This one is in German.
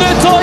Minute.